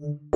Mm-hmm.